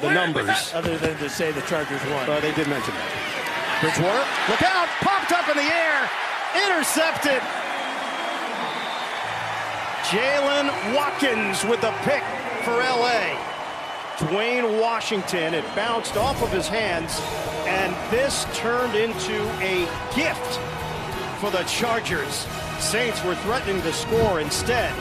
the numbers. Other than to say the Chargers won. Uh, they did mention that. Bridgewater, look out! Popped up in the air, intercepted. Jaylen Watkins with the pick for LA. Dwayne Washington, it bounced off of his hands, and this turned into a gift for the Chargers. Saints were threatening to score. Instead,